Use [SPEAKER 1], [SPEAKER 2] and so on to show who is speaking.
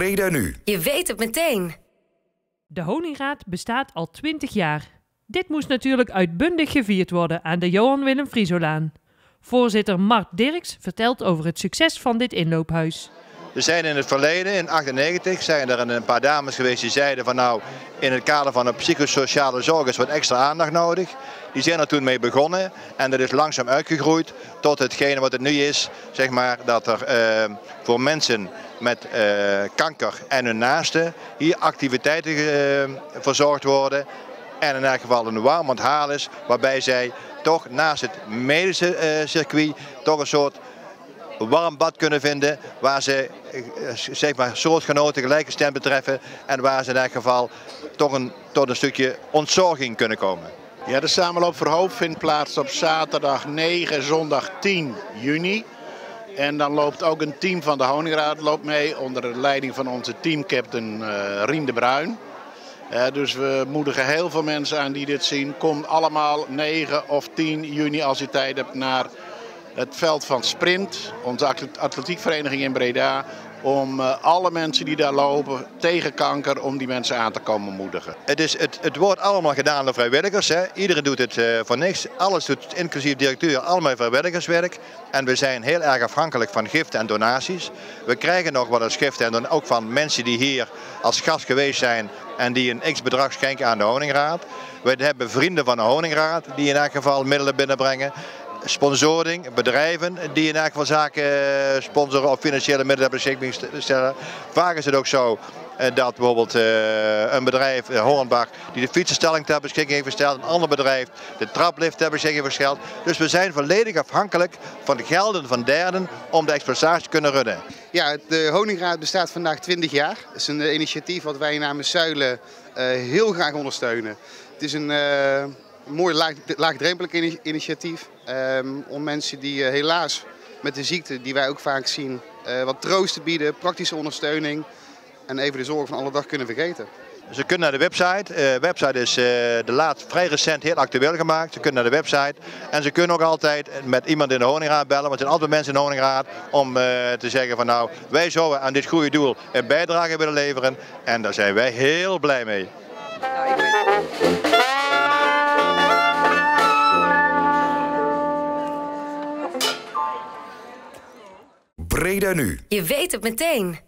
[SPEAKER 1] Breda nu.
[SPEAKER 2] Je weet het meteen.
[SPEAKER 3] De Honingraad bestaat al 20 jaar. Dit moest natuurlijk uitbundig gevierd worden aan de Johan Willem Friesolaan. Voorzitter Mark Dirks vertelt over het succes van dit inloophuis.
[SPEAKER 4] We zijn in het verleden, in 1998, zijn er een paar dames geweest die zeiden van nou, in het kader van de psychosociale zorg is wat extra aandacht nodig. Die zijn er toen mee begonnen en dat is langzaam uitgegroeid tot hetgene wat het nu is. Zeg maar dat er eh, voor mensen met eh, kanker en hun naasten hier activiteiten eh, verzorgd worden. En in elk geval een warm onthaal is waarbij zij toch naast het medische circuit toch een soort warm bad kunnen vinden waar ze eh, zeg maar, soortgenoten gelijke stem betreffen en waar ze in elk geval toch een, tot een stukje ontzorging kunnen komen.
[SPEAKER 5] Ja, de samenloop voor hoop vindt plaats op zaterdag 9, zondag 10 juni. En dan loopt ook een team van de Honingraad loopt mee onder de leiding van onze teamcaptain uh, Rien de Bruin. Dus we moedigen heel veel mensen aan die dit zien. Kom allemaal 9 of 10 juni als u tijd hebt naar het veld van Sprint, onze atletiekvereniging in Breda, om uh, alle mensen die daar lopen tegen kanker, om die mensen aan te komen moedigen.
[SPEAKER 4] Het, is, het, het wordt allemaal gedaan door vrijwilligers. Hè. Iedereen doet het uh, voor niks. Alles doet, inclusief directeur, allemaal vrijwilligerswerk. En we zijn heel erg afhankelijk van giften en donaties. We krijgen nog wat als giften en ook van mensen die hier als gast geweest zijn en die een x-bedrag schenken aan de Honingraad. We hebben vrienden van de Honingraad die in elk geval middelen binnenbrengen sponsoring, bedrijven die in elk geval zaken eh, sponsoren of financiële middelen beschikbaar stellen. Vaak is het ook zo eh, dat bijvoorbeeld uh, een bedrijf, Hollandbach, die de fietsenstelling ter beschikking heeft gesteld. Een ander bedrijf de traplift ter beschikking heeft gesteld. Dus we zijn volledig afhankelijk van de gelden van derden om de exploitatie te kunnen runnen.
[SPEAKER 6] Ja, de Honingraad bestaat vandaag 20 jaar. Het is een initiatief wat wij namens Zuilen heel graag ondersteunen. Het is een mooi laag, laagdrempelig initiatief um, om mensen die uh, helaas met de ziekte die wij ook vaak zien, uh, wat troost te bieden, praktische ondersteuning en even de zorg van alle dag kunnen vergeten.
[SPEAKER 4] Ze kunnen naar de website. De uh, website is de laat vrij recent heel actueel gemaakt. Ze kunnen naar de website. En ze kunnen ook altijd met iemand in de Honingraad bellen. Want er zijn altijd mensen in de Honingraad om te zeggen van nou, wij zouden aan dit goede doel een bijdrage willen leveren. En daar zijn wij heel blij mee.
[SPEAKER 1] Breda nu.
[SPEAKER 2] Je weet het meteen.